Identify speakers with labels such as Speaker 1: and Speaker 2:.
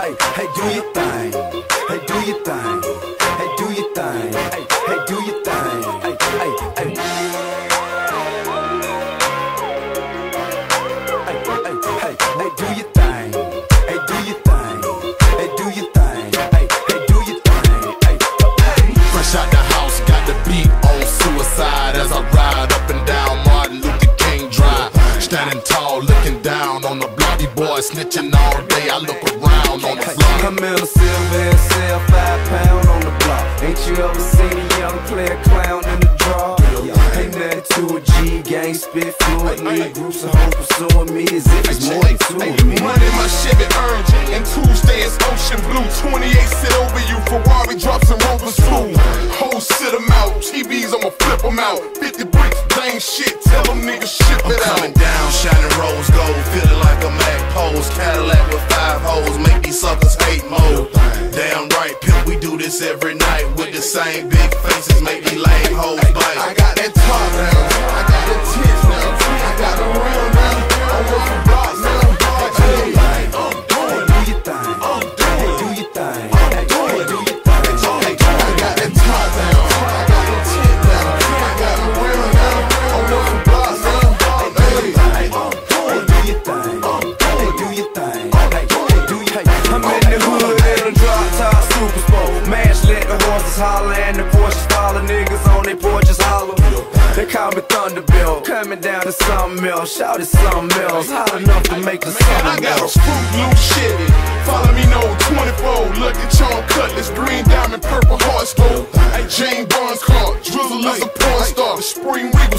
Speaker 1: Hey, hey, do your thing. Hey, do your thing. Hey, do your thing. Hey, hey, do your thing. Hey, hey, hey. Hey, hey, do your thing. Hey, do your thing. Hey, do your thing. Hey, do your thing. Hey, hey.
Speaker 2: Fresh out the house, got the beat on suicide as I ride up and down Martin Luther King Drive. Standing tall, looking down on the bloody boy, snitching all day. I look around.
Speaker 1: I'm in a silver and sell five pound on the block. Ain't you ever seen a young player clown in the draw? Ain't nothing to a G gang spit fluently. Groups of hoes pursuing me as if it's more than two of me. Money
Speaker 3: my Chevy earned, and Tuesday is ocean blue. 28 sit over you, Ferrari drops and Rover swoop. Hoes sit 'em out, TVs I'ma flip 'em out. 50 bricks, dang shit, tell 'em niggas ship it out. Coming
Speaker 2: down, shining rose gold, feeling like a Mac pose. Cadillac with five hoes, make these suckers we every night with the same big faces, make these lame hoes bite. I
Speaker 3: got that top now, I got the tits now,
Speaker 1: holler and the Porsche holler. Niggas on their porches holler. They call me Thunderbill. Coming down to something else. Shout it something else. Hot enough to make the sun I got a
Speaker 3: screw blue shit. Follow me no 24. Look at your cutlass. Green diamond, purple heart school. Hey, Jane Bond's car. Drizzle is a porn star. Spring week